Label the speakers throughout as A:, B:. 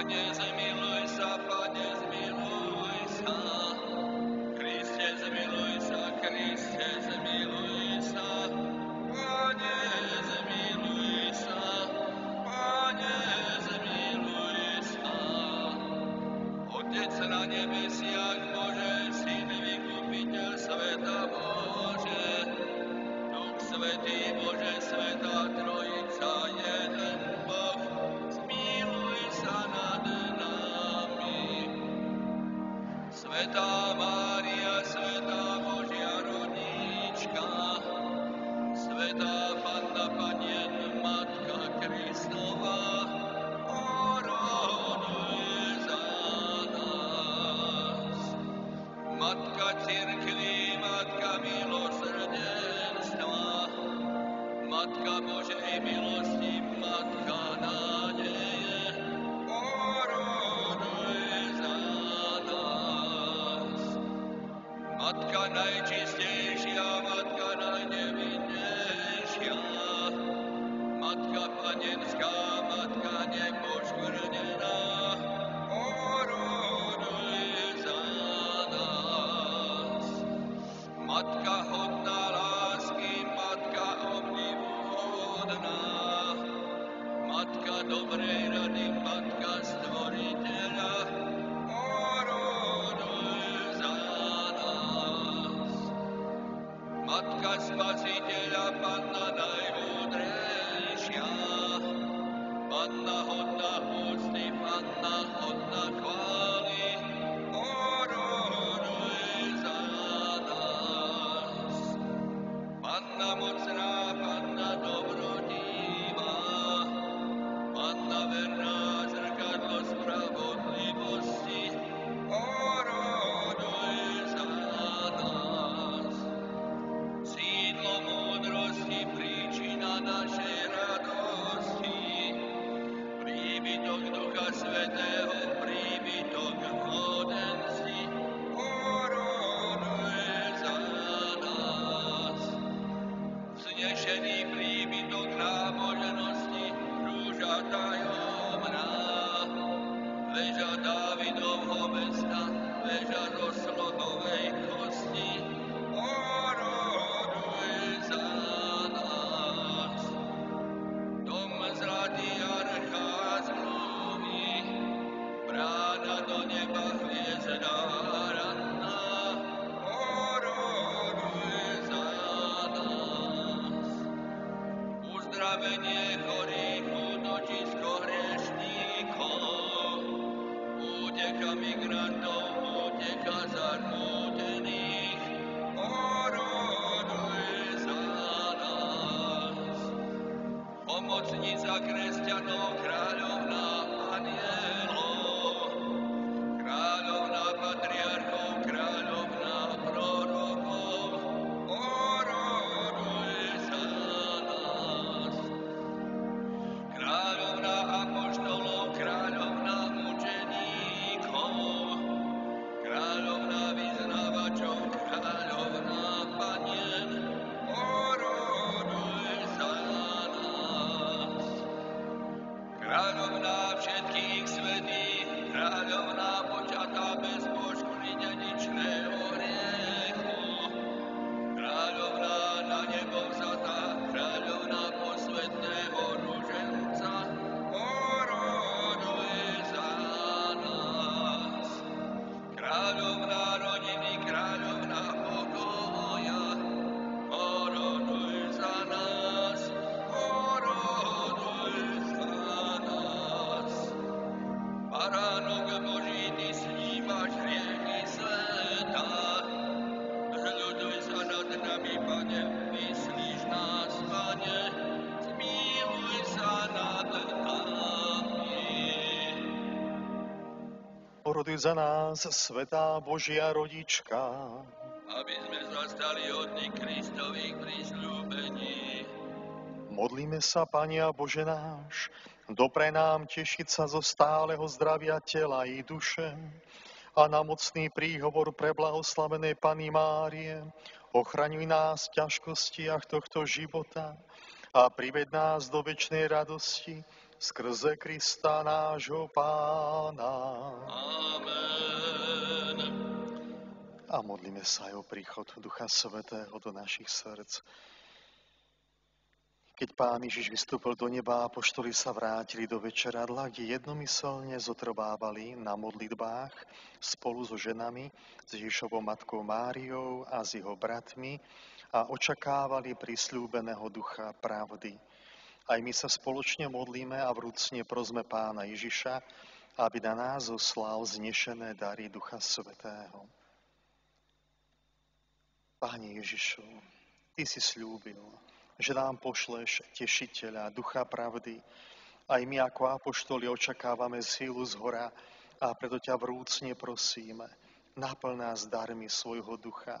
A: Padez-me luz, padez-me
B: poroduj za nás, Svetá Božia rodička.
A: Aby sme zastali od dny Kristových prísľúbení.
B: Modlíme sa, Pania Bože náš, dopre nám tešiť sa zo stáleho zdravia tela i duše a na mocný príhovor pre blahoslavenej Pany Márie, ochraňuj nás v ťažkostiach tohto života a prived nás do väčšnej radosti skrze Krista nášho Pána.
A: Amen.
B: A modlíme sa aj o príchod Ducha Svetého do našich srdc. Keď pán Ježiš vystúpil do neba, apoštoli sa vrátili do večeradla, kde jednomyselne zotrvávali na modlitbách spolu so ženami, s Ježišovou matkou Máriou a s jeho bratmi a očakávali prisľúbeného ducha pravdy. Aj my sa spoločne modlíme a vrúcne prosme pána Ježiša, aby na nás zoslal znešené dary Ducha Svetého. Páne Ježišu, Ty si slúbil, že nám pošleš tešiteľa, ducha pravdy. Aj my ako apoštoli očakávame sílu z hora a preto ťa vrúcne prosíme, naplň nás darmi svojho ducha,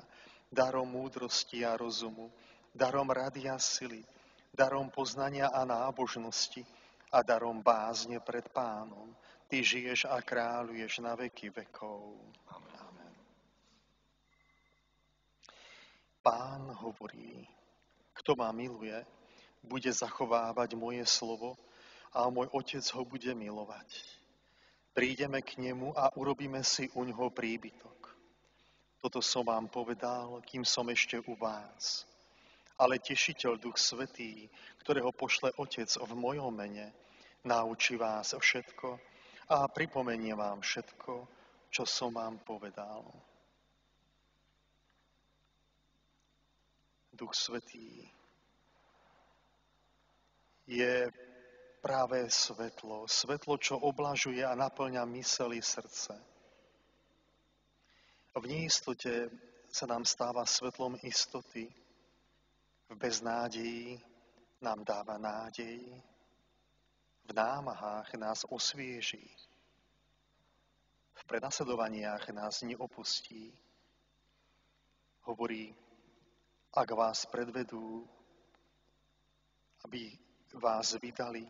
B: darom múdrosti a rozumu, darom rady a sily, darom poznania a nábožnosti a darom bázne pred pánom. Ty žiješ a kráľuješ na veky vekov. Pán hovorí, kto ma miluje, bude zachovávať moje slovo a môj otec ho bude milovať. Prídeme k nemu a urobíme si u ňoho príbytok. Toto som vám povedal, kým som ešte u vás ale tešiteľ Duch Svetý, ktorého pošle Otec v mojom mene, naučí vás všetko a pripomenie vám všetko, čo som vám povedal. Duch Svetý je práve svetlo. Svetlo, čo oblažuje a naplňa myseli srdce. V neistote sa nám stáva svetlom istoty, v beznádeji nám dáva nádej, v námahách nás osvieží, v prenasledovaniach nás neopustí. Hovorí, ak vás predvedú, aby vás vydali,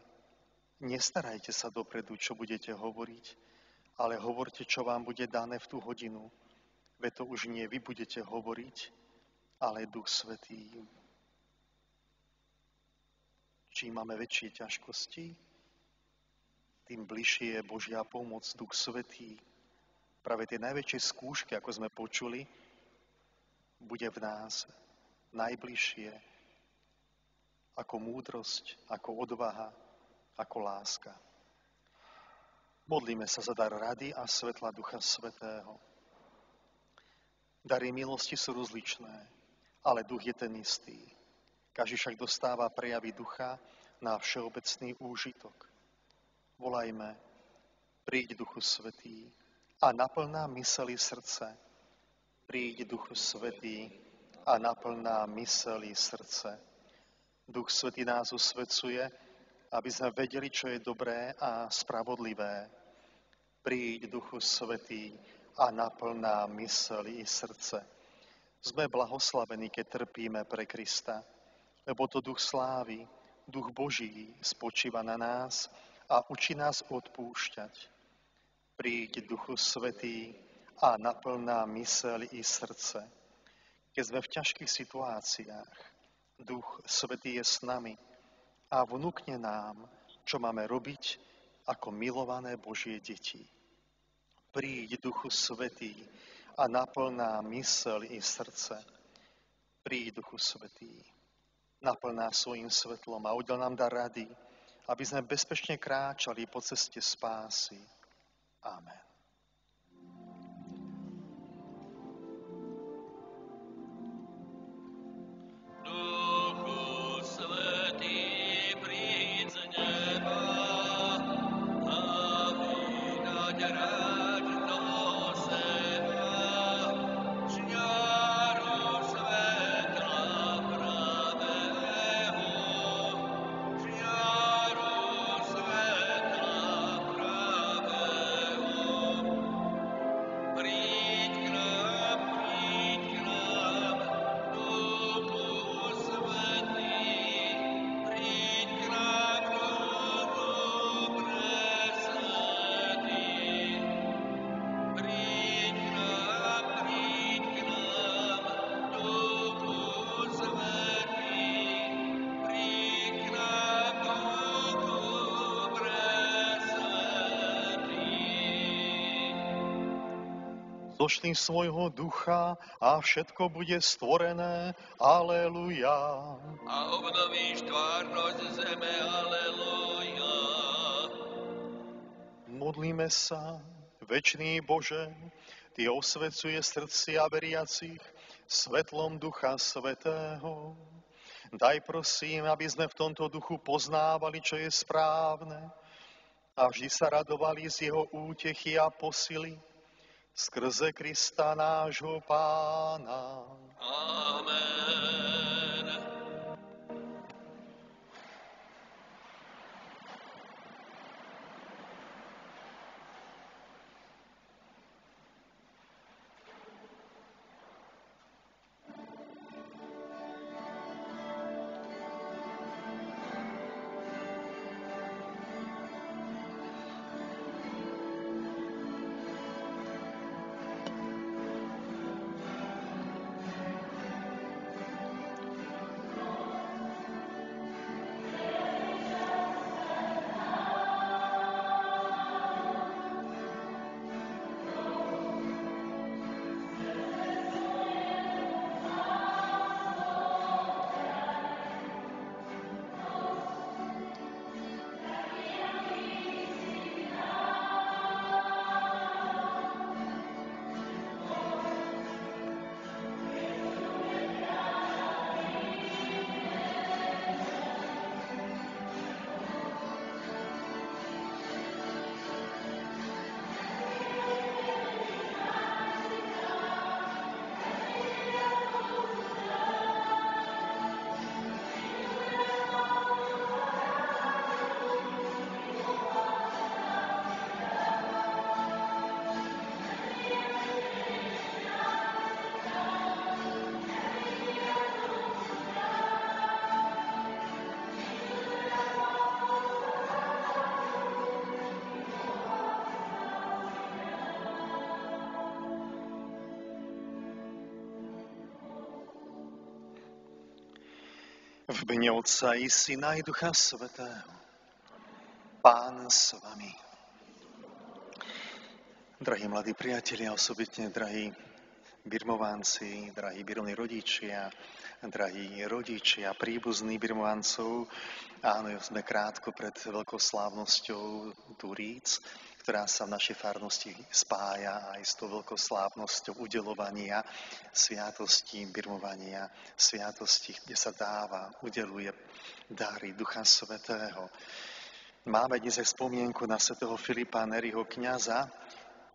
B: nestarajte sa dopredu, čo budete hovoriť, ale hovorte, čo vám bude dané v tú hodinu. Veď to už nie vy budete hovoriť, ale Duch Svetý. Čím máme väčšie ťažkosti, tým bližšie je Božia pomoc, Duch Svetý. Práve tie najväčšie skúšky, ako sme počuli, bude v nás najbližšie ako múdrosť, ako odvaha, ako láska. Modlíme sa za dar rady a svetla Ducha Svetého. Dary milosti sú rozličné, ale duch je ten istý. Každý však dostáva prejavy ducha na všeobecný úžitok. Volajme, príď Duchu Svetý a naplná myseli srdce. Príď Duchu Svetý a naplná myseli srdce. Duch Svetý nás usvedcuje, aby sme vedeli, čo je dobré a spravodlivé. Príď Duchu Svetý a naplná myseli i srdce. Sme blahoslavení, keď trpíme pre Krista lebo to duch slávy, duch Boží spočíva na nás a učí nás odpúšťať. Príď Duchu Svetý a naplná mysel i srdce. Keď sme v ťažkých situáciách, Duch Svetý je s nami a vnúkne nám, čo máme robiť ako milované Božie deti. Príď Duchu Svetý a naplná mysel i srdce. Príď Duchu Svetý naplná svojim svetlom a udel nám dar rady, aby sme bezpečne kráčali po ceste spásy. Amen. Zošli svojho ducha a všetko bude stvorené. Aleluja.
A: A obnovíš tvárnosť zeme, aleluja.
B: Modlíme sa, večný Bože, Ty osvecuje srdcia veriacich svetlom Ducha Svetého. Daj prosím, aby sme v tomto duchu poznávali, čo je správne a vždy sa radovali z jeho útechy a posily skrze Krista nášho Pána.
A: Amen.
B: V mene Otca i Syna i Ducha Svetého. Pán s vami. Drahí mladí priatelia, osobitne drahí birmovánci, drahí birmovní rodičia, drahí rodičia, príbuzní birmovancov. Áno, sme krátko pred veľkou slávnosťou Turíc, ktorá sa v našej farnosti spája aj s tou veľkou slávnosťou udelovania sviatosti, birmovania sviatosti, kde sa dáva, udeluje dary Ducha Svetého. Máme dnes aj spomienku na svätého Filipa Neriho kniaza,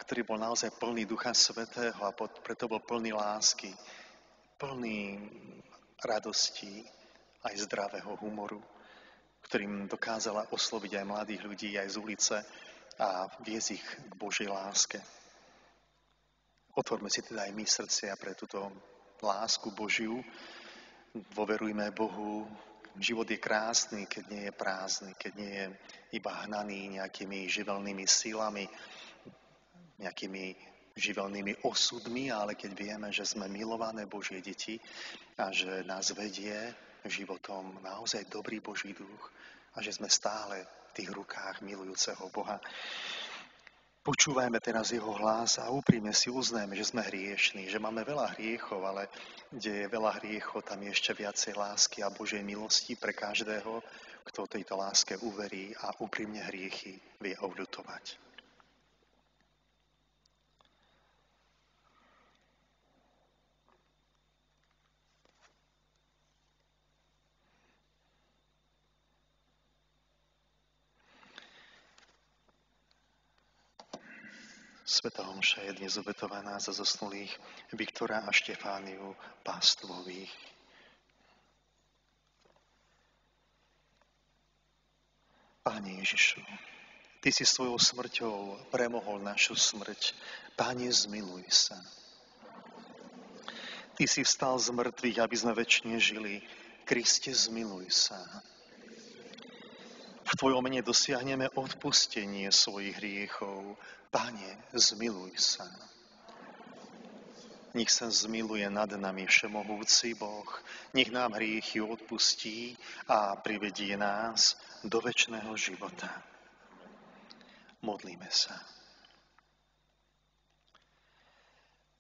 B: ktorý bol naozaj plný Ducha Svetého a preto bol plný lásky, plný radosti, aj zdravého humoru, ktorým dokázala osloviť aj mladých ľudí aj z ulice, a viesť ich k Božej láske. Otvorme si teda aj my srdcia pre túto lásku Božiu. Dôverujme Bohu. Život je krásny, keď nie je prázdny, keď nie je iba hnaný nejakými živelnými silami, nejakými živelnými osudmi, ale keď vieme, že sme milované Božie deti a že nás vedie životom naozaj dobrý Boží duch a že sme stále tých rukách milujúceho Boha. Počúvajme teraz jeho hlas a úprimne si uznajme, že sme hriešní, že máme veľa hriechov, ale kde je veľa hriechov, tam je ešte viacej lásky a Božej milosti pre každého, kto tejto láske uverí a úprimne hriechy vie obľutovať. Sveta Homša je dnes obetovaná za zosnulých Viktora a Štefániu Pástvových. Páne Ježišu, Ty si svojou smrťou premohol našu smrť. Páne, zmiluj sa. Ty si vstal z mŕtvych, aby sme väčšine žili. Kriste, zmiluj sa. Tvojom mene dosiahneme odpustenie svojich hriechov. Pane, zmiluj sa. Nech sa zmiluje nad nami všemohúci Boh, nech nám hriechy odpustí a privedie nás do väčšného života. Modlíme sa.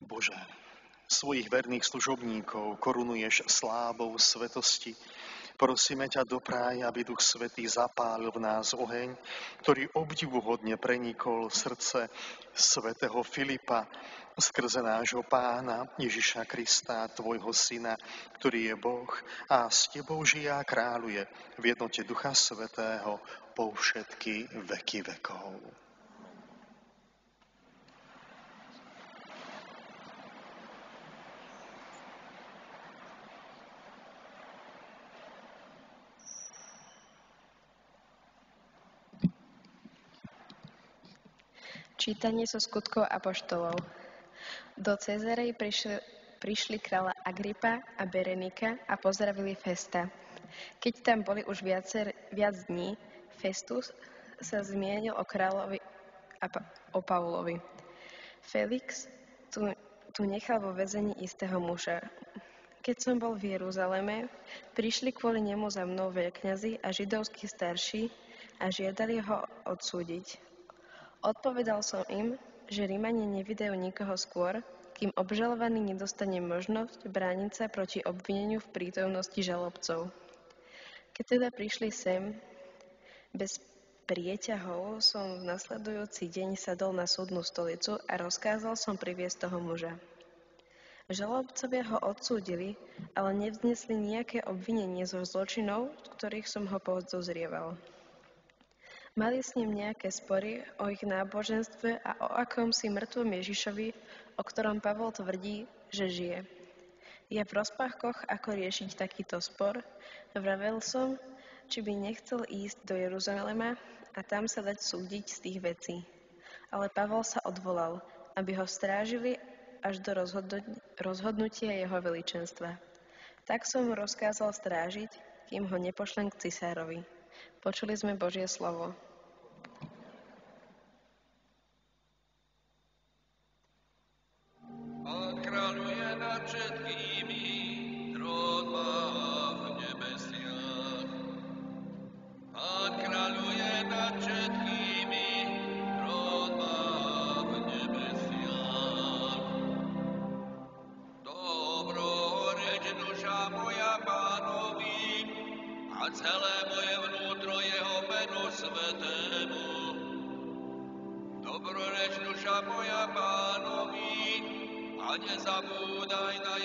B: Bože, svojich verných služobníkov korunuješ slávou svetosti. Prosíme ťa dopráj, aby Duch Svetý zapálil v nás oheň, ktorý obdivuhodne prenikol srdce svätého Filipa skrze nášho pána Ježiša Krista, tvojho syna, ktorý je Boh a s tebou žije a kráľuje v jednote Ducha Svetého po všetky veky vekov.
A: Čítanie zo skutkov apoštolov. Do Cezarej prišli, prišli kráľa Agripa a Berenika a pozdravili Festa. Keď tam boli už viacer, viac dní, Festus sa zmienil o kráľovi a o Paulovi. Felix tu, tu nechal vo vezení istého muža. Keď som bol v Jeruzaleme, prišli kvôli nemu za mnou veľkňazi a židovskí starší a žiadali ho odsúdiť. Odpovedal som im, že Rímani nevydajú nikoho skôr, kým obžalovaný nedostane možnosť brániť sa proti obvineniu v prítomnosti žalobcov. Keď teda prišli sem, bez prieťahov som v nasledujúci deň sadol na súdnu stolicu a rozkázal som priviesť toho muža. Žalobcovia ho odsúdili, ale nevznesli nejaké obvinenie zo zločinov, ktorých som ho podozrieval. Mali s ním nejaké spory o ich náboženstve a o akomsi mŕtvom Ježišovi, o ktorom Pavol tvrdí, že žije. Je v rozpachkoch, ako riešiť takýto spor. Vravel som, či by nechcel ísť do Jeruzalema a tam sa dať súdiť z tých vecí. Ale Pavol sa odvolal, aby ho strážili až do rozhodnutia jeho veličenstva. Tak som mu rozkázal strážiť, kým ho nepošlem k cisárovi. Počuli sme Božie slovo. يذهبون إلى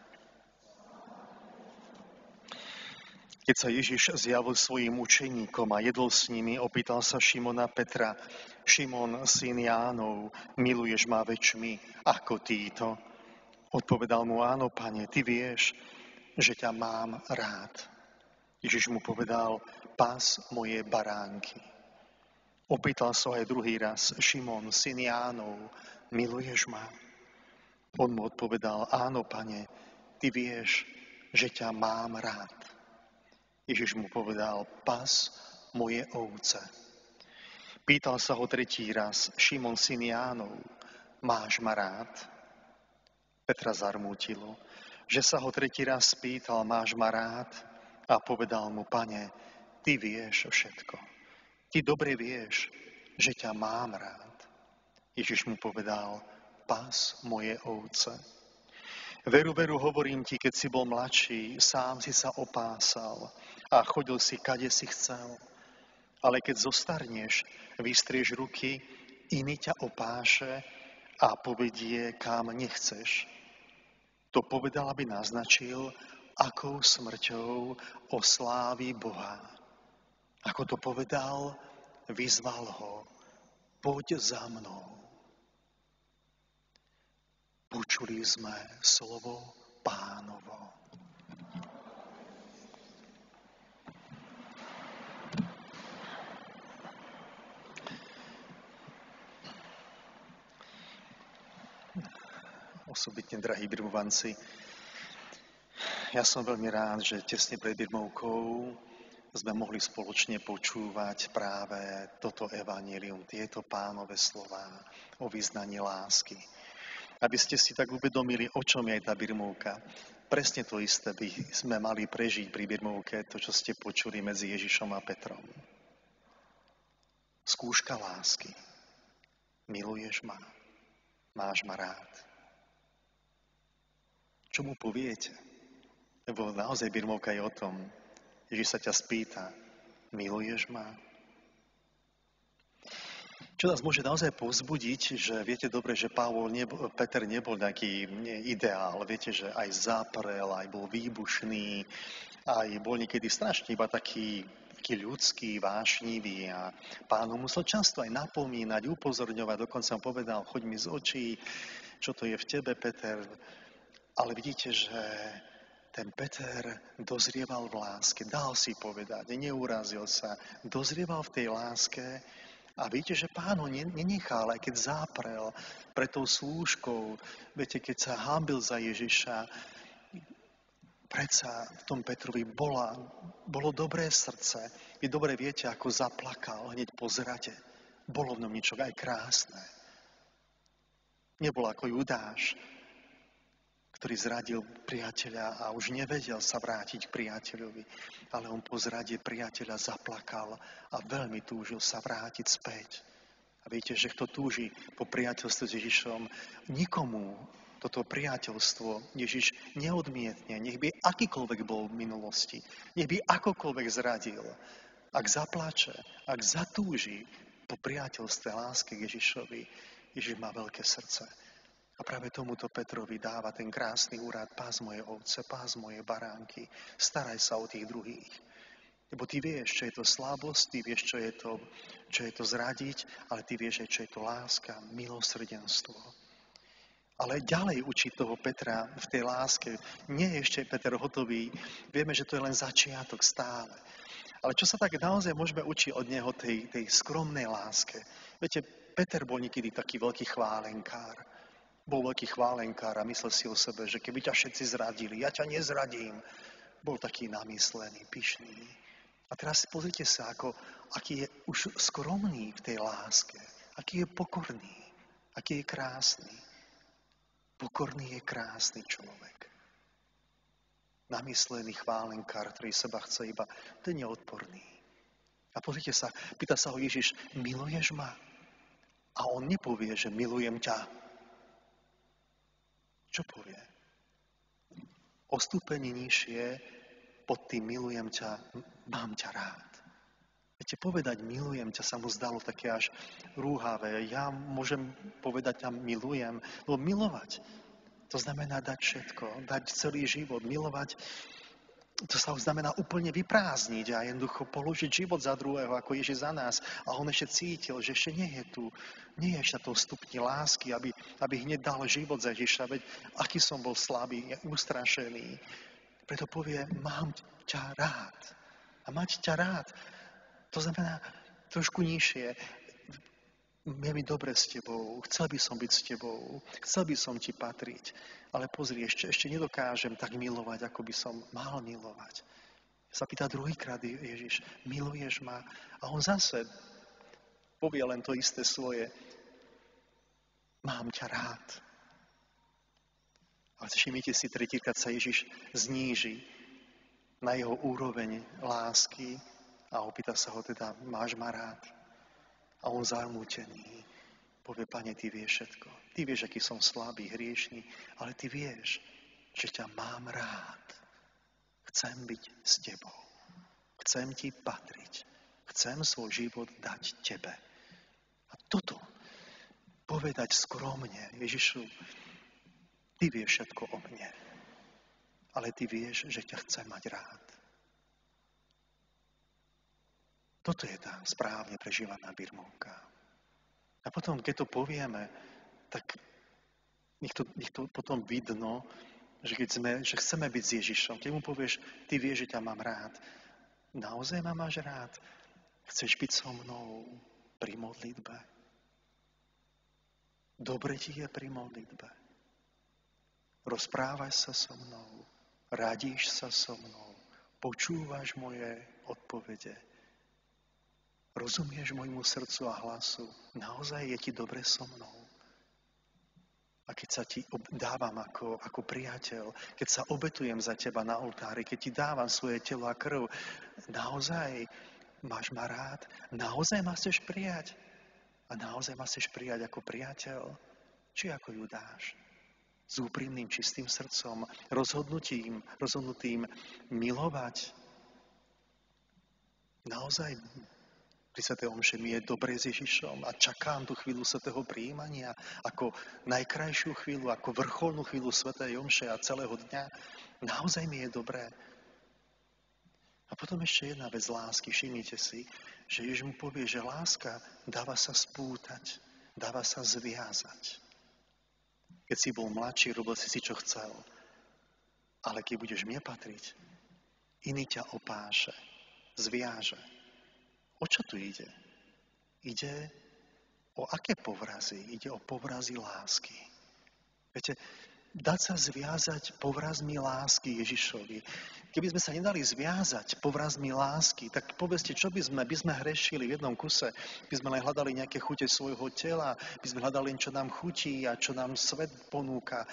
B: Keď sa Ježiš zjavil svojim učeníkom a jedol s nimi, opýtal sa Šimona Petra, Šimon, syn Jánov, miluješ ma väčšmi ako títo? Odpovedal mu, áno, pane, ty vieš, že ťa mám rád. Ježiš mu povedal, pas moje baránky. Opýtal sa aj druhý raz, Šimon, syn Jánov, miluješ ma? On mu odpovedal, áno, pane, ty vieš, že ťa mám rád. Ježiš mu povedal, pas moje ovce. Pýtal sa ho tretí raz, Šimon, syn Jánov, máš ma rád? Petra zarmútilo, že sa ho tretí raz spýtal, máš ma rád? A povedal mu, pane, ty vieš všetko. Ty dobre vieš, že ťa mám rád. Ježiš mu povedal, pás moje ovce. Veru, veru, hovorím ti, keď si bol mladší, sám si sa opásal a chodil si, kade si chcel. Ale keď zostarneš, vystrieš ruky, iný ťa opáše a povedie, kam nechceš. To povedal, aby naznačil, akou smrťou oslávi Boha. Ako to povedal, vyzval ho, poď za mnou. Počuli sme slovo pánovo. Osobitne, drahí birmovanci, ja som veľmi rád, že tesne pred birmovkou sme mohli spoločne počúvať práve toto evanílium, tieto pánové slova o vyznaní lásky. Aby ste si tak uvedomili, o čom je tá birmovka. Presne to isté by sme mali prežiť pri birmovke, to, čo ste počuli medzi Ježišom a Petrom. Skúška lásky. Miluješ ma? Máš ma rád? Čo mu poviete? Lebo naozaj birmovka je o tom, Ježiš sa ťa spýta, miluješ ma? Čo nás môže naozaj povzbudiť, že viete dobre, že Pavol nebol, Peter nebol nejaký ideál. Viete, že aj zaprel, aj bol výbušný, aj bol niekedy strašne iba taký, taký ľudský, vášnivý a pánu musel často aj napomínať, upozorňovať, dokonca mu povedal, choď mi z očí, čo to je v tebe, Peter. Ale vidíte, že ten Peter dozrieval v láske, dal si povedať, neurazil sa, dozrieval v tej láske a viete, že pán ho nenechal, aj keď záprel pre tou slúžkou, viete, keď sa hábil za Ježiša, predsa v tom Petrovi bola, bolo dobré srdce. Vy dobre viete, ako zaplakal hneď po zrate. Bolo v ňom niečo aj krásne. Nebol ako Judáš, ktorý zradil priateľa a už nevedel sa vrátiť k priateľovi, ale on po zrade priateľa zaplakal a veľmi túžil sa vrátiť späť. A viete, že kto túži po priateľstve s Ježišom, nikomu toto priateľstvo Ježiš neodmietne, nech by akýkoľvek bol v minulosti, nech by akokoľvek zradil. Ak zaplače, ak zatúži po priateľstve lásky k Ježišovi, Ježiš má veľké srdce. A práve tomuto Petrovi dáva ten krásny úrad, pás moje ovce, pás moje baránky, staraj sa o tých druhých. Lebo ty vieš, čo je to slabosť, ty vieš, čo je to, čo je to zradiť, ale ty vieš aj, čo je to láska, milosrdenstvo. Ale ďalej učí toho Petra v tej láske. Nie je ešte Peter hotový. Vieme, že to je len začiatok stále. Ale čo sa tak naozaj môžeme učiť od neho tej, tej skromnej láske? Viete, Peter bol niekedy taký veľký chválenkár bol veľký chválenkár a myslel si o sebe, že keby ťa všetci zradili, ja ťa nezradím. Bol taký namyslený, pyšný. A teraz pozrite sa, ako, aký je už skromný v tej láske. Aký je pokorný. Aký je krásny. Pokorný je krásny človek. Namyslený chválenkár, ktorý seba chce iba, ten je odporný. A pozrite sa, pýta sa ho Ježiš, miluješ ma? A on nepovie, že milujem ťa, čo povie? O stúpení nižšie pod tým milujem ťa, mám ťa rád. Viete, povedať milujem ťa sa mu zdalo také až rúhavé. Ja môžem povedať ťa milujem, lebo milovať to znamená dať všetko, dať celý život, milovať to sa znamená úplne vyprázdniť a jednoducho položiť život za druhého, ako Ježiš za nás. A on ešte cítil, že ešte nie je tu, nie je ešte to stupni lásky, aby, aby hneď dal život za Ježiša. Veď aký som bol slabý, ustrašený. Preto povie, mám ťa rád. A mať ťa rád, to znamená trošku nižšie. Je mi dobre s tebou, chcel by som byť s tebou, chcel by som ti patriť. Ale pozri, ešte, ešte nedokážem tak milovať, ako by som mal milovať. Sa pýta druhýkrát Ježiš, miluješ ma? A on zase povie len to isté svoje. Mám ťa rád. Ale všimnite si, tretíkrát sa Ježiš zníži na jeho úroveň lásky a opýta sa ho teda, máš ma rád? A on zarmútený povie, Pane, Ty vieš všetko. Ty vieš, aký som slabý, hriešný, ale Ty vieš, že ťa mám rád. Chcem byť s Tebou. Chcem Ti patriť. Chcem svoj život dať Tebe. A toto povedať skromne, Ježišu, Ty vieš všetko o mne, ale Ty vieš, že ťa chcem mať rád. Toto je tá správne prežívaná birmovka. A potom, keď to povieme, tak nech to, nech to potom vidno, že, keď sme, že chceme byť s Ježišom. Keď mu povieš, ty vieš, že ťa mám rád. Naozaj ma máš rád? Chceš byť so mnou pri modlitbe? Dobre ti je pri modlitbe. Rozprávaj sa so mnou. Radíš sa so mnou. Počúvaš moje odpovede. Rozumieš môjmu srdcu a hlasu? Naozaj je ti dobre so mnou? A keď sa ti dávam ako, ako priateľ, keď sa obetujem za teba na oltári, keď ti dávam svoje telo a krv, naozaj máš ma rád? Naozaj ma chceš prijať? A naozaj ma chceš prijať ako priateľ? Či ako ju dáš? S úprimným, čistým srdcom, rozhodnutím, rozhodnutým milovať. Naozaj pri Sv. Omše mi je dobre s Ježišom a čakám tú chvíľu Svetého príjmania ako najkrajšiu chvíľu, ako vrcholnú chvíľu Sv. Omše a celého dňa. Naozaj mi je dobré. A potom ešte jedna vec lásky. Všimnite si, že Ježiš mu povie, že láska dáva sa spútať, dáva sa zviazať. Keď si bol mladší, robil si si, čo chcel. Ale keď budeš mne patriť, iný ťa opáše, zviaže O čo tu ide? Ide o aké povrazy? Ide o povrazy lásky. Viete, dať sa zviazať povrazmi lásky Ježišovi. Keby sme sa nedali zviazať povrazmi lásky, tak povedzte, čo by sme, by sme hrešili v jednom kuse, by sme len hľadali nejaké chute svojho tela, by sme hľadali, čo nám chutí a čo nám svet ponúka.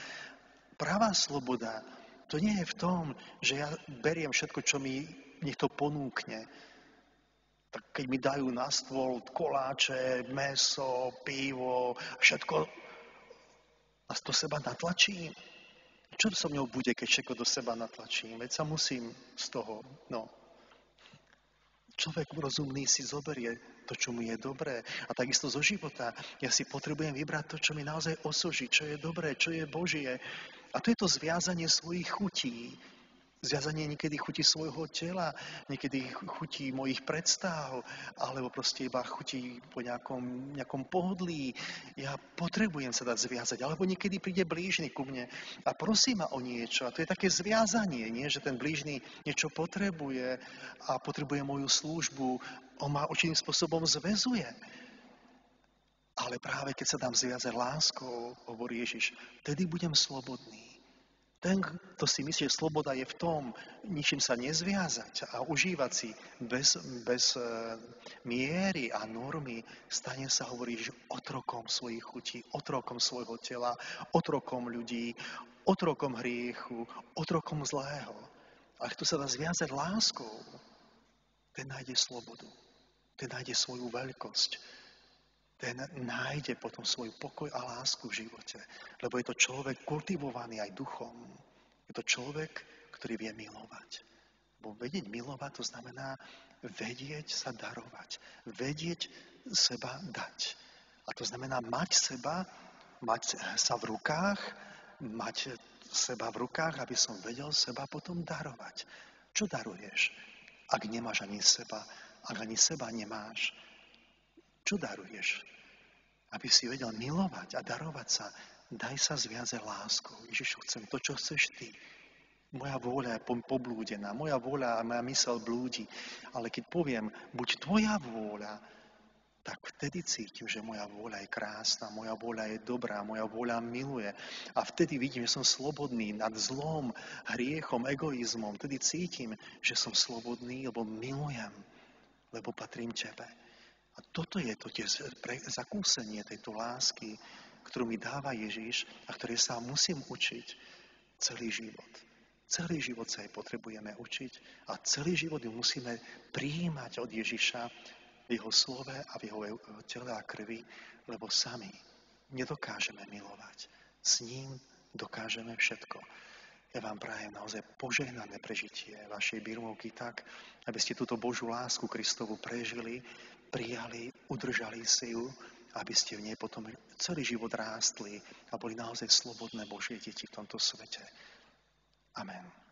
B: Pravá sloboda, to nie je v tom, že ja beriem všetko, čo mi niekto ponúkne, tak keď mi dajú na stôl koláče, meso, pivo, všetko, a to seba natlačím. Čo so mnou bude, keď všetko do seba natlačím? Veď sa musím z toho, no. Človek rozumný si zoberie to, čo mu je dobré. A takisto zo života. Ja si potrebujem vybrať to, čo mi naozaj osoží, čo je dobré, čo je Božie. A to je to zviazanie svojich chutí, Zviazanie niekedy chutí svojho tela, niekedy chutí mojich predstav, alebo proste iba chutí po nejakom, nejakom pohodlí. Ja potrebujem sa dať zviazať. Alebo niekedy príde blížny ku mne a prosí ma o niečo. A to je také zviazanie, nie? že ten blížny niečo potrebuje a potrebuje moju službu. On ma určitým spôsobom zväzuje. Ale práve keď sa dám zviazať láskou, hovorí Ježiš, vtedy budem slobodný. Ten, kto si myslí, že sloboda je v tom, ničím sa nezviazať a užívať si bez, bez e, miery a normy, stane sa, hovorí, že otrokom svojich chutí, otrokom svojho tela, otrokom ľudí, otrokom hriechu, otrokom zlého. Ale kto sa dá zviazať láskou, ten nájde slobodu, ten nájde svoju veľkosť, ten nájde potom svoj pokoj a lásku v živote. Lebo je to človek kultivovaný aj duchom. Je to človek, ktorý vie milovať. Bo vedieť milovať to znamená vedieť sa darovať. Vedieť seba dať. A to znamená mať seba, mať sa v rukách, mať seba v rukách, aby som vedel seba potom darovať. Čo daruješ, ak nemáš ani seba, ak ani seba nemáš? Čo daruješ? Aby si vedel milovať a darovať sa, daj sa zviaze láskou. Ježišu, chcem to, čo chceš ty. Moja vôľa je poblúdená, moja vôľa a moja mysel blúdi, ale keď poviem, buď tvoja vôľa, tak vtedy cítim, že moja vôľa je krásna, moja vôľa je dobrá, moja vôľa miluje. A vtedy vidím, že som slobodný nad zlom, hriechom, egoizmom. Vtedy cítim, že som slobodný, lebo milujem, lebo patrím Tebe. A toto je to tiež zakúsenie tejto lásky, ktorú mi dáva Ježiš a ktoré sa musím učiť celý život. Celý život sa jej potrebujeme učiť a celý život ju musíme prijímať od Ježiša v jeho slove a v jeho tele a krvi, lebo sami nedokážeme milovať. S ním dokážeme všetko. Ja vám prajem naozaj požehnané prežitie vašej birmovky tak, aby ste túto Božú lásku Kristovu prežili, prijali, udržali si ju, aby ste v nej potom celý život rástli a boli naozaj slobodné Božie deti v tomto svete. Amen.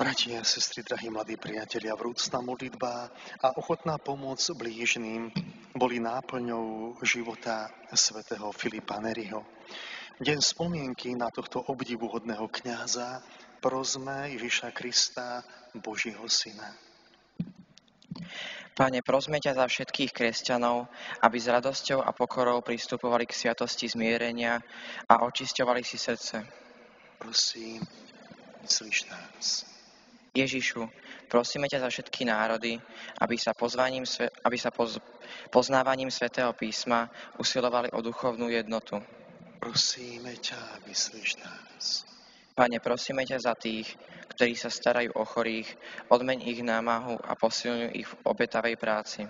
B: Bratia a sestry, drahí mladí priatelia, vrúcna modlitba a ochotná pomoc blížným boli náplňou života svätého Filipa Neriho. Deň spomienky na tohto obdivuhodného kňaza prosme Ježiša Krista, Božieho Syna.
C: Pane, prosme ťa za všetkých kresťanov, aby s radosťou a pokorou pristupovali k sviatosti zmierenia a očisťovali si srdce.
B: Prosím, myslíš nás.
C: Ježišu, prosíme ťa za všetky národy, aby sa, pozvaním, aby sa poz, poznávaním svätého písma usilovali o duchovnú jednotu.
B: Prosíme ťa, myslíš nás.
C: Pane, prosíme ťa za tých, ktorí sa starajú o chorých, odmeň ich námahu a posilňuj ich v obetavej práci.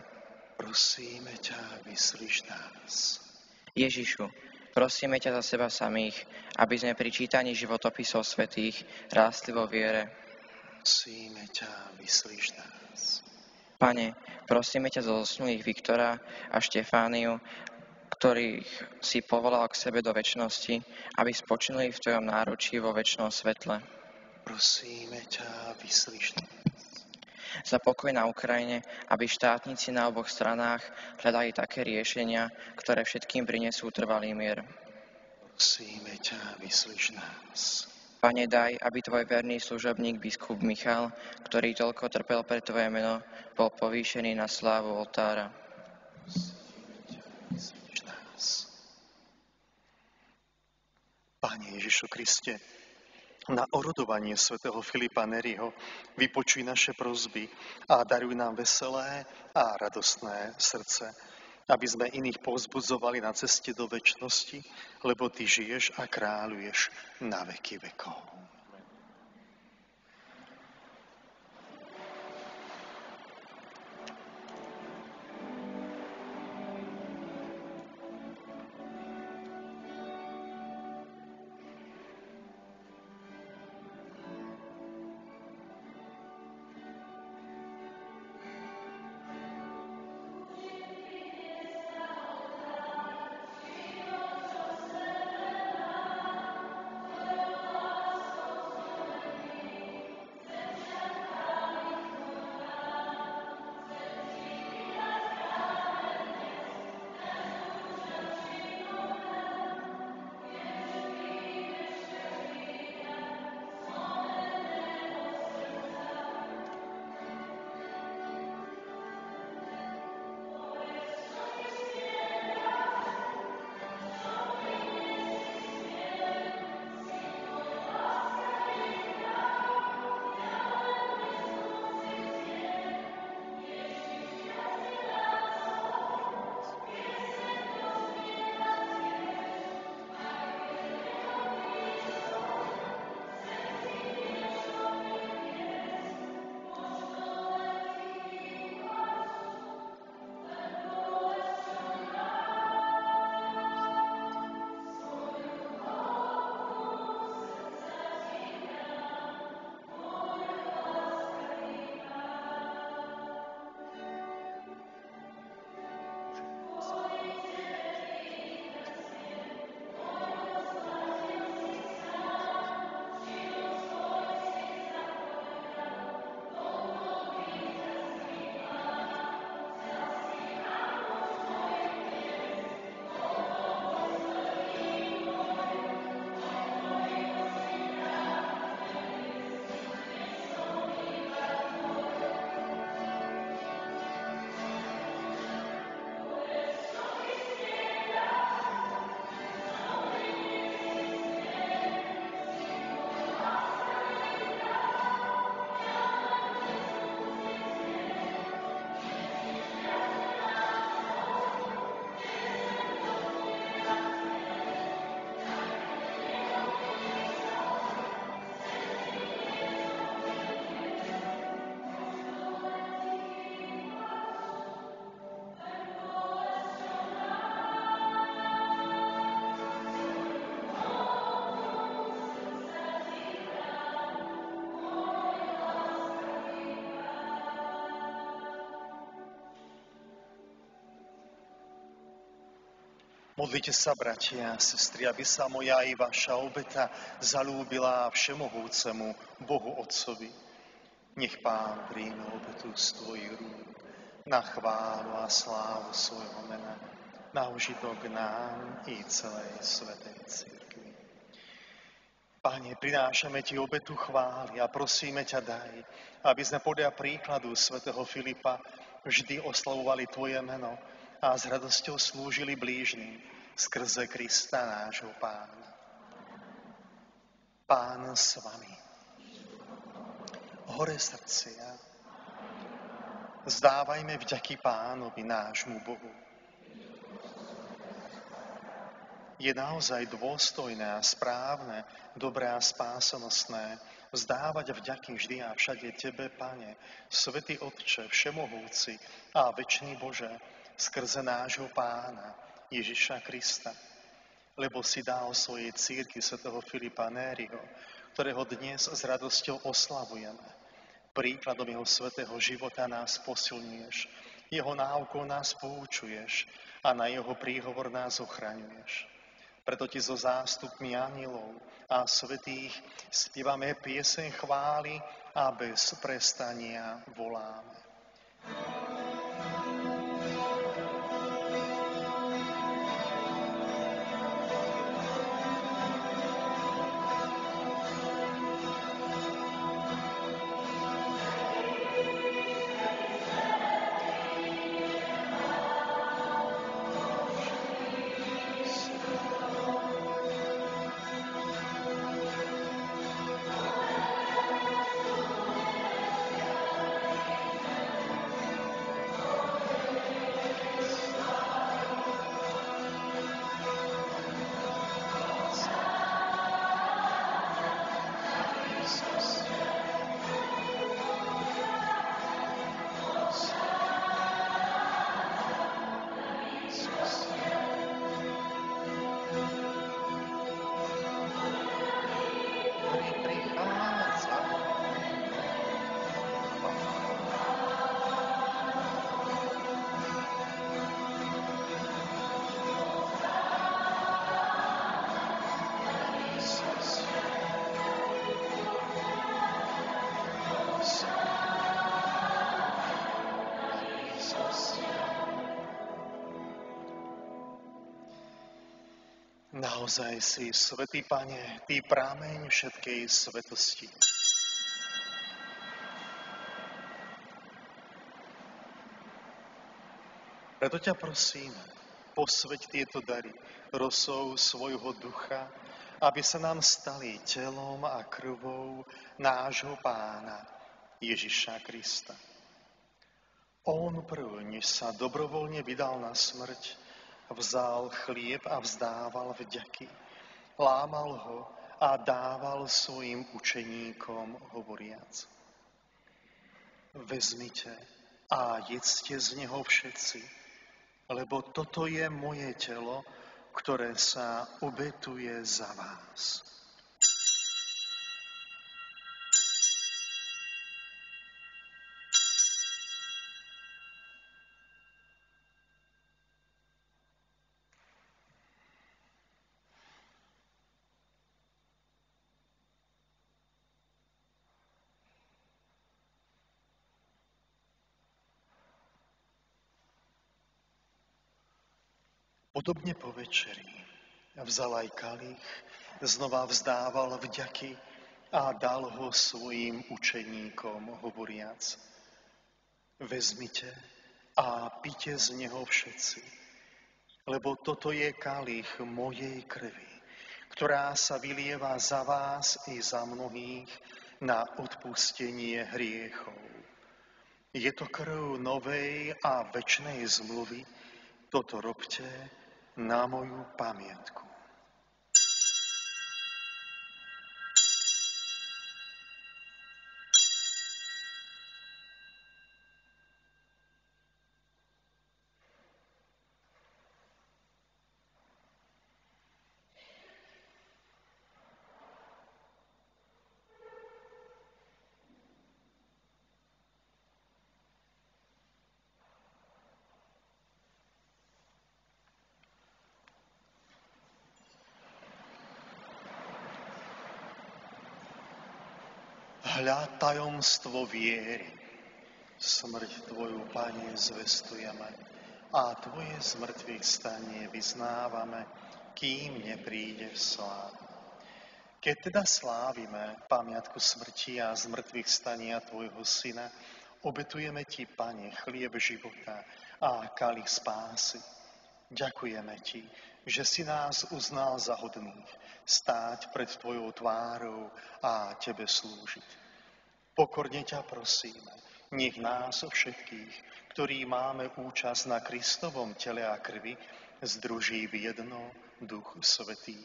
B: Prosíme ťa, myslíš nás.
C: Ježišu, prosíme ťa za seba samých, aby sme pri čítaní životopisov svetých rástli vo viere,
B: prosíme ťa, vyslíš nás.
C: Pane, prosíme ťa zo zosnulých Viktora a Štefániu, ktorých si povolal k sebe do väčšnosti, aby spočinuli v Tvojom náručí vo väčšnom svetle.
B: Prosíme ťa, vyslíš nás.
C: Za pokoj na Ukrajine, aby štátnici na oboch stranách hľadali také riešenia, ktoré všetkým prinesú trvalý mier.
B: Prosíme ťa, vyslíš nás.
C: Pane, daj, aby Tvoj verný služobník biskup Michal, ktorý toľko trpel pre Tvoje meno, bol povýšený na slávu oltára.
B: Pane Ježišu Kriste, na orodovanie svätého Filipa Neriho vypočuj naše prozby a daruj nám veselé a radostné srdce aby sme iných povzbudzovali na ceste do väčšnosti, lebo Ty žiješ a kráľuješ na veky vekov. Modlite sa, bratia a sestry, aby sa moja i vaša obeta zalúbila všemohúcemu Bohu Otcovi. Nech Pán príjme obetu z tvojich rúk na chválu a slávu svojho mena, na užitok nám i celej Svetej Církvi. Pane, prinášame Ti obetu chvály a prosíme ťa daj, aby sme podľa príkladu svätého Filipa vždy oslavovali Tvoje meno, a s radosťou slúžili blížnym skrze Krista nášho Pána. Pán s vami. Hore srdcia. Zdávajme vďaky Pánovi nášmu Bohu. Je naozaj dôstojné a správne, dobré a spásonosné vzdávať vďaky vždy a všade Tebe, Pane, Svetý Otče, Všemohúci a Večný Bože, skrze nášho pána Ježiša Krista, lebo si dal svojej círky svätého Filipa Nériho, ktorého dnes s radosťou oslavujeme. Príkladom jeho svetého života nás posilňuješ, jeho náukou nás poučuješ a na jeho príhovor nás ochraňuješ. Preto ti so zástupmi anilov a svetých spievame pieseň chvály a bez prestania voláme. Naozaj si, Svetý Pane, Ty prámeň všetkej svetosti. Preto ťa prosíme, posveď tieto dary rosou svojho ducha, aby sa nám stali telom a krvou nášho pána Ježiša Krista. On prv, než sa dobrovoľne vydal na smrť, vzal chlieb a vzdával vďaky. Lámal ho a dával svojim učeníkom hovoriac. Vezmite a jedzte z neho všetci, lebo toto je moje telo, ktoré sa obetuje za vás. Podobne po večeri vzal aj kalich, znova vzdával vďaky a dal ho svojim učeníkom, hovoriac. Vezmite a pite z neho všetci, lebo toto je kalich mojej krvi, ktorá sa vylieva za vás i za mnohých na odpustenie hriechov. Je to krv novej a večnej zmluvy, toto robte na moju pamiatku. Tajomstvo viery. Smrť Tvoju, Pane, zvestujeme a Tvoje zmrtvých stanie vyznávame, kým nepríde sláva. Keď teda slávime pamiatku smrti a zmrtvých stania Tvojho Syna, obetujeme Ti, Pane, chlieb života a kalich spásy. Ďakujeme Ti, že si nás uznal za hodných stáť pred Tvojou tvárou a Tebe slúžiť. Pokorne ťa prosíme, nech nás všetkých, ktorí máme účasť na Kristovom tele a krvi, združí v jedno Duch Svetý.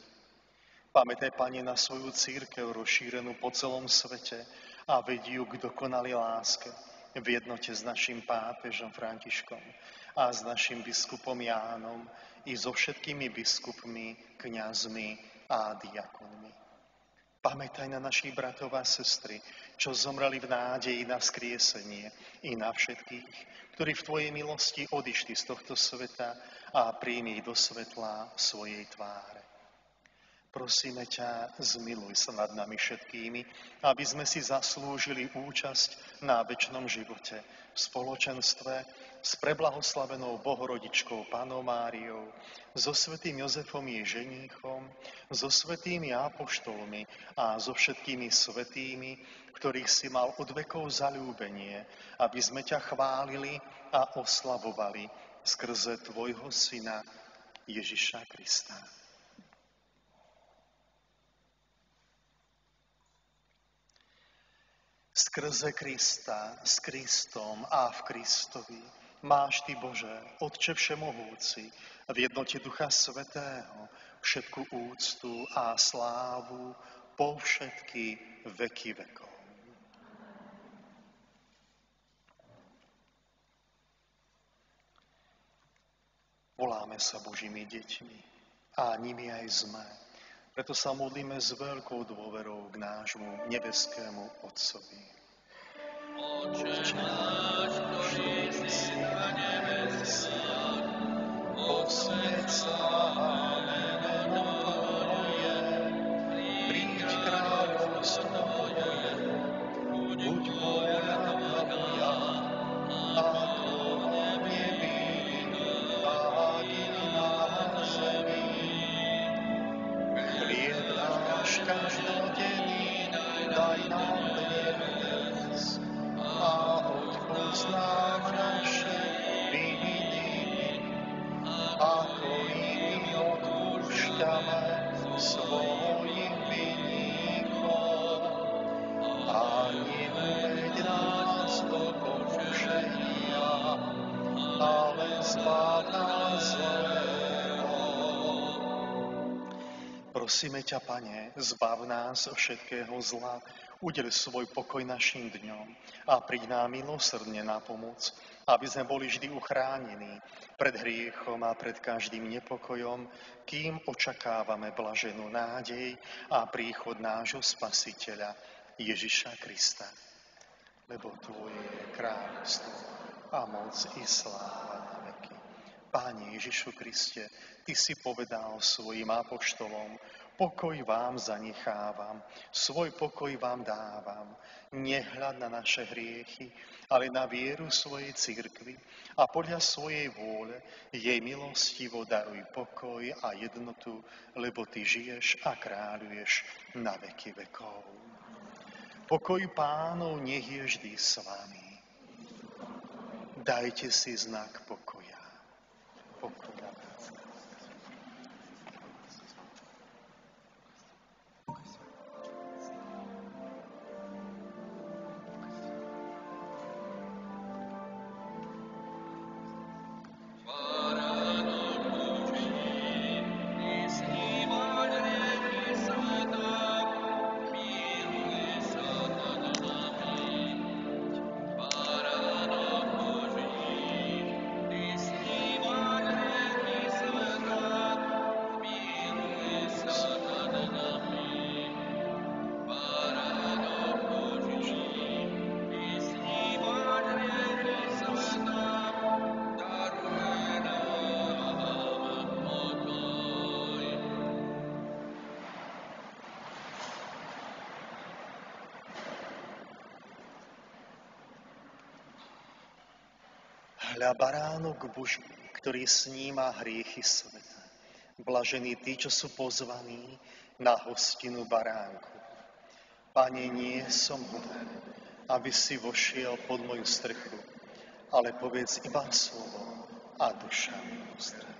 B: Pamätaj, Pane, na svoju církev rozšírenú po celom svete a vedí ju k dokonalej láske v jednote s našim pápežom Františkom a s našim biskupom Jánom i so všetkými biskupmi, kňazmi a diakonmi. Pamätaj na našich bratov a sestry, čo zomreli v nádeji na skriesenie i na všetkých, ktorí v Tvojej milosti odišli z tohto sveta a príjmi do svetla svojej tváre. Prosíme ťa, zmiluj sa nad nami všetkými, aby sme si zaslúžili účasť na väčšnom živote v spoločenstve s preblahoslavenou Bohorodičkou Panou Máriou, so svetým Jozefom jej ženíchom, so svetými apoštolmi a so všetkými svetými, ktorých si mal od vekov zalúbenie, aby sme ťa chválili a oslavovali skrze Tvojho Syna Ježiša Krista. Skrze Krista, s Kristom a v Kristovi máš Ty, Bože, Otče Všemohúci, v jednote Ducha Svetého, všetku úctu a slávu po všetky veky vekov. Voláme sa Božími deťmi a nimi aj sme. Preto sa modlíme s veľkou dôverou k nášmu nebeskému Otcovi.
A: Oče náš,
B: Prosíme ťa, Pane, zbav nás všetkého zla, udel svoj pokoj našim dňom a príď nám milosrdne na pomoc, aby sme boli vždy uchránení pred hriechom a pred každým nepokojom, kým očakávame blaženú nádej a príchod nášho Spasiteľa Ježiša Krista. Lebo Tvoje je kráľovstvo a moc i sláva Páne Ježišu Kriste, Ty si povedal svojim apoštolom, pokoj vám zanechávam, svoj pokoj vám dávam. Nehľad na naše hriechy, ale na vieru svojej cirkvi a podľa svojej vôle jej milostivo daruj pokoj a jednotu, lebo Ty žiješ a kráľuješ na veky vekov. Pokoj pánov nech je vždy s vami. Dajte si znak pokoja. Pokoja. Hľa baránok Boží, ktorý sníma hriechy sveta. Blažení tí, čo sú pozvaní na hostinu baránku. Pane, nie som hoden, aby si vošiel pod moju strchu, ale povedz iba slovo a duša mi uzdravie.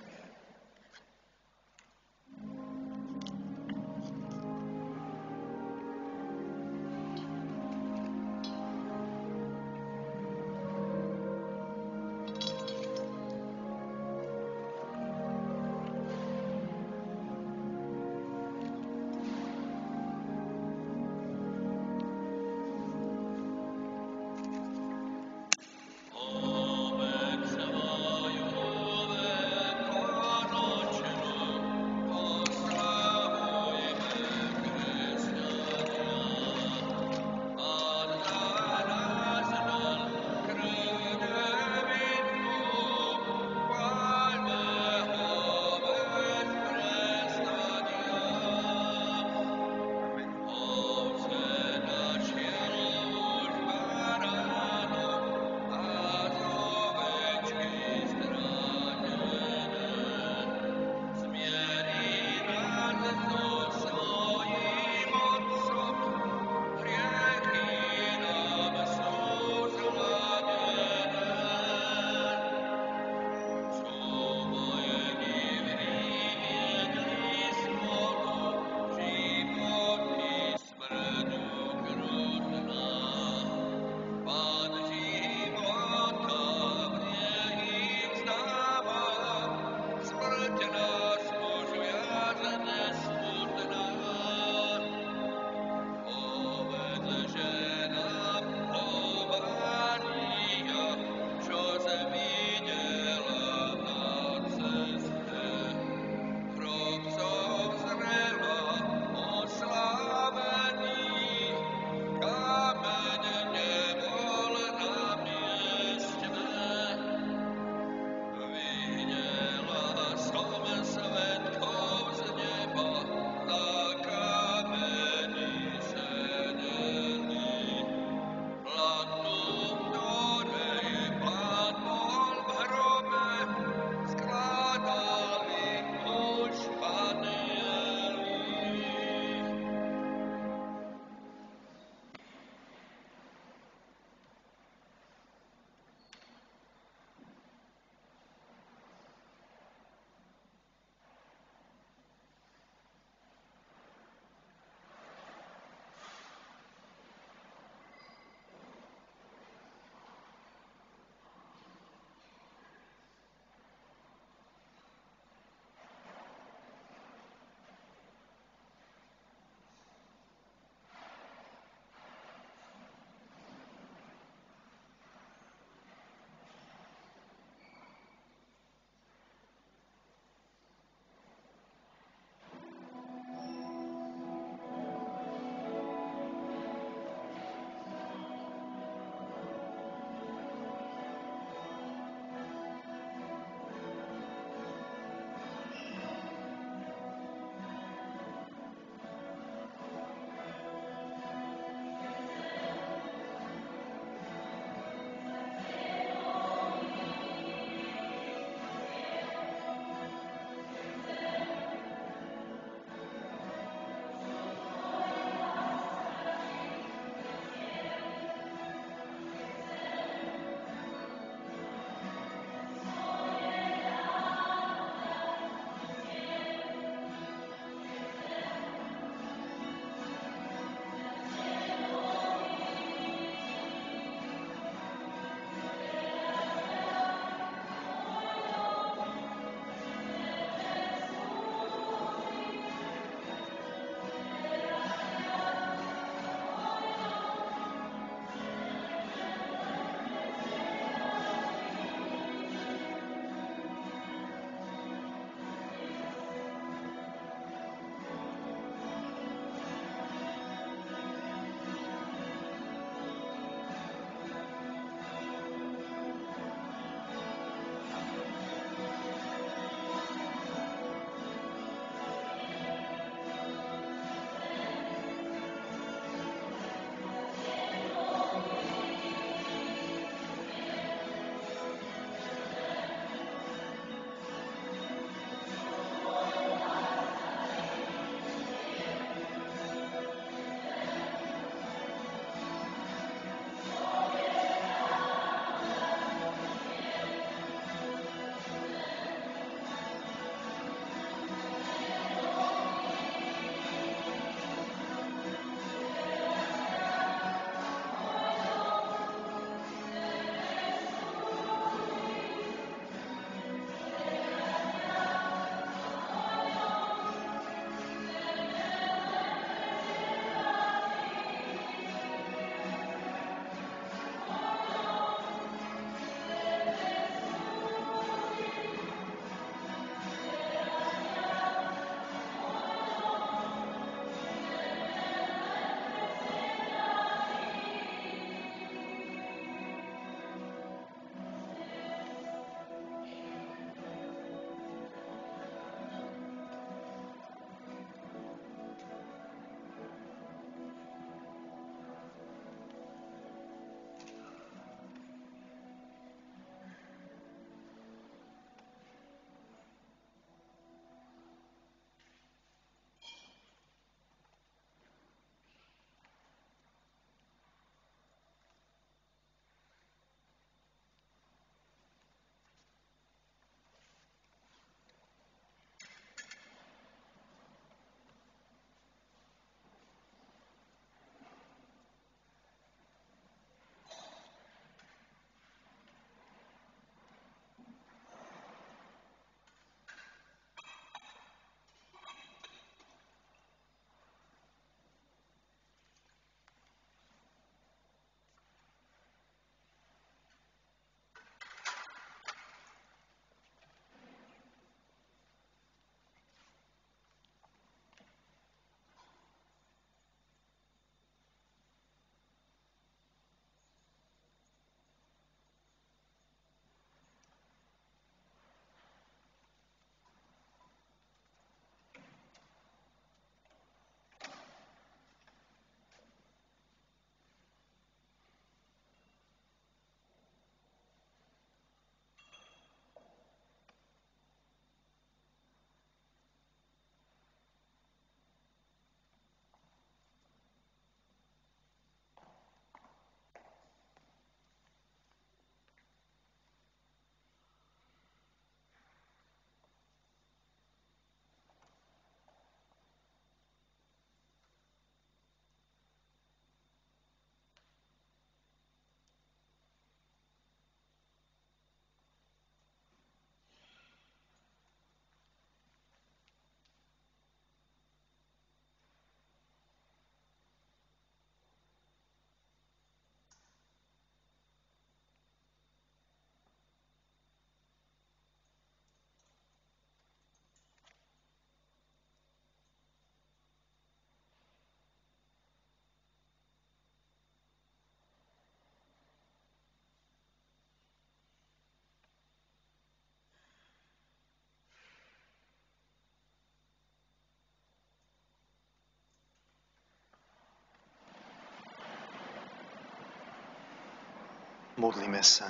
B: Modlíme sa.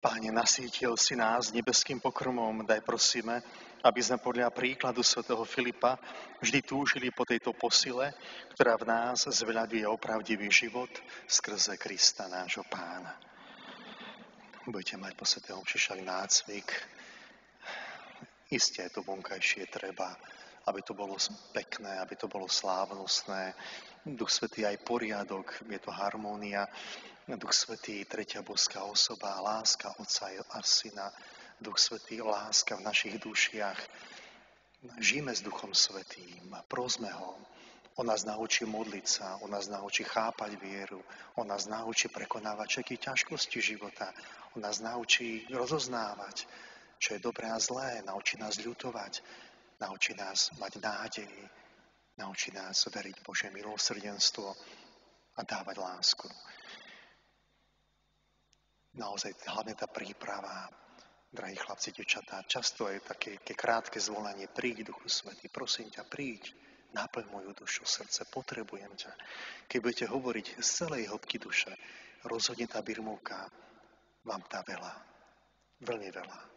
B: Páne, nasítil si nás nebeským pokrmom, daj prosíme, aby sme podľa príkladu svätého Filipa vždy túžili po tejto posile, ktorá v nás zveľaduje opravdivý život skrze Krista, nášho pána. Budete mať po svätého však nácvik. Isté to vonkajšie treba, aby to bolo pekné, aby to bolo slávnostné. Duch Svetý aj poriadok, je to harmónia. Duch Svetý, tretia boská osoba, láska Otca a Syna. Duch Svetý, láska v našich dušiach. Žijeme s Duchom Svetým, prosme ho. On nás naučí modliť sa, on nás naučí chápať vieru, on nás naučí prekonávať všetky ťažkosti života, on nás naučí rozoznávať, čo je dobré a zlé, naučí nás ľutovať, Naučí nás mať nádej, naučí nás veriť Bože milosrdenstvo a dávať lásku. Naozaj hlavne tá príprava, drahí chlapci, devčatá, často je také, také krátke zvolanie, príď Duchu Svetý, prosím ťa, príď, naplň moju dušu, srdce, potrebujem ťa. Keď budete hovoriť z celej hĺbky duše, rozhodne tá birmovka vám dá veľa, veľmi veľa.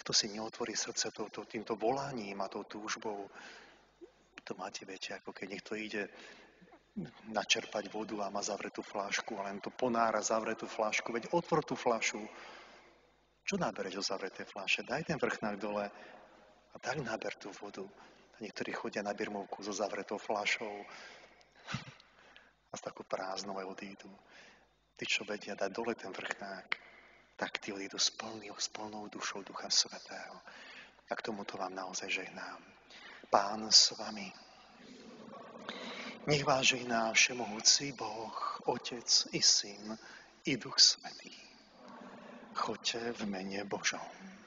B: Kto si neotvorí srdce touto, týmto volaním a tou túžbou, to máte, viete, ako keď niekto ide načerpať vodu a má zavretú flášku a len to ponára zavretú flášku. Veď otvor tú flášu. Čo nábereš do zavretej fláše? Daj ten vrchnák dole a tak náber tú vodu. A niektorí chodia na birmovku so zavretou flášou a s takou prázdnou odídu. Tí, čo vedia dať dole ten vrchnák, odídu s, plný, s plnou dušou Ducha Svetého. A k tomuto vám naozaj žehnám. Pán s vami. Nech vás žehná všemohúci Boh, Otec i Syn i Duch Svetý. Choďte v mene Božom.